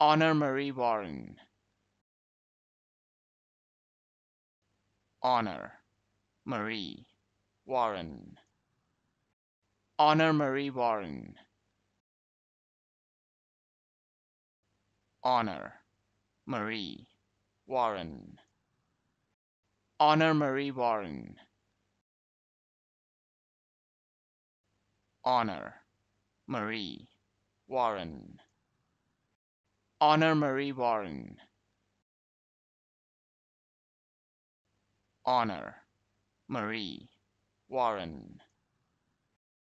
Honor Marie Warren. Honor Marie Warren. Honor Marie Warren. Honor Marie Warren. Honor Marie Warren. Honor Marie Warren. Honor Marie Warren. Honor Marie Warren.